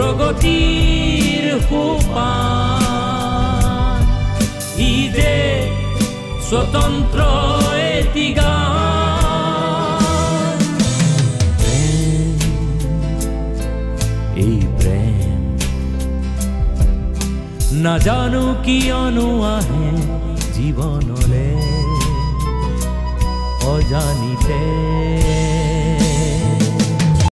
প্ৰগতিৰ সোপান ই যে স্বতন্ত্ৰ এটি গান এই প্ৰেম নাজানো কিয়নো আহে জীৱনলে অজানিতে